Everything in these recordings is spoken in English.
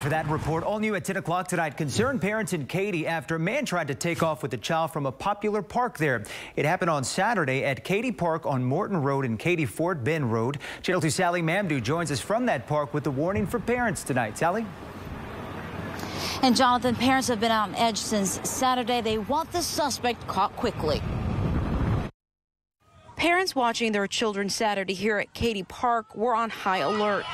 For that report, all new at 10 o'clock tonight, concerned parents in Katy after a man tried to take off with a child from a popular park there. It happened on Saturday at Katy Park on Morton Road and Katy Fort Bend Road. Channel 2 Sally Mamdooh joins us from that park with a warning for parents tonight. Sally? And Jonathan, parents have been out on edge since Saturday. They want the suspect caught quickly. Parents watching their children Saturday here at Katy Park were on high alert.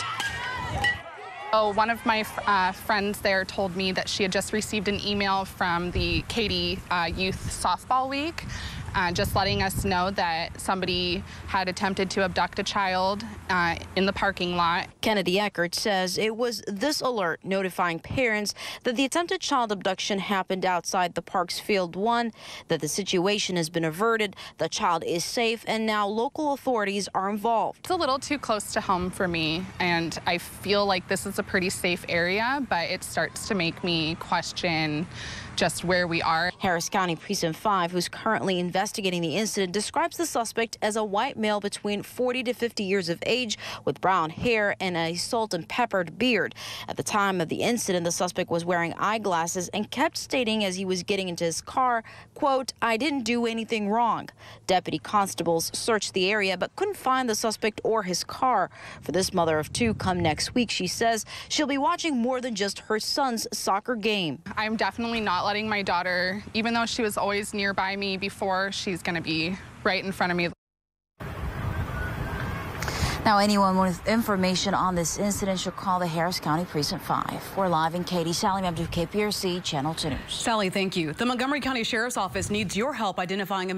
Oh, one of my uh, friends there told me that she had just received an email from the Katy uh, Youth Softball Week uh, just letting us know that somebody had attempted to abduct a child uh, in the parking lot. Kennedy Eckert says it was this alert notifying parents that the attempted child abduction happened outside the park's Field 1, that the situation has been averted, the child is safe, and now local authorities are involved. It's a little too close to home for me, and I feel like this is a pretty safe area, but it starts to make me question just where we are. Harris County Precinct 5, who's currently investigating the incident, describes the suspect as a white male between 40 to 50 years of age with brown hair and a salt and peppered beard. At the time of the incident, the suspect was wearing eyeglasses and kept stating as he was getting into his car, quote, I didn't do anything wrong. Deputy constables searched the area but couldn't find the suspect or his car. For this mother of two come next week, she says she'll be watching more than just her son's soccer game. I'm definitely not letting my daughter, even though she was always nearby me before, she's going to be right in front of me. Now, anyone with information on this incident should call the Harris County Precinct 5. We're live in Katy. Sally Mamdooh, KPRC, Channel 2 News. Sally, thank you. The Montgomery County Sheriff's Office needs your help identifying a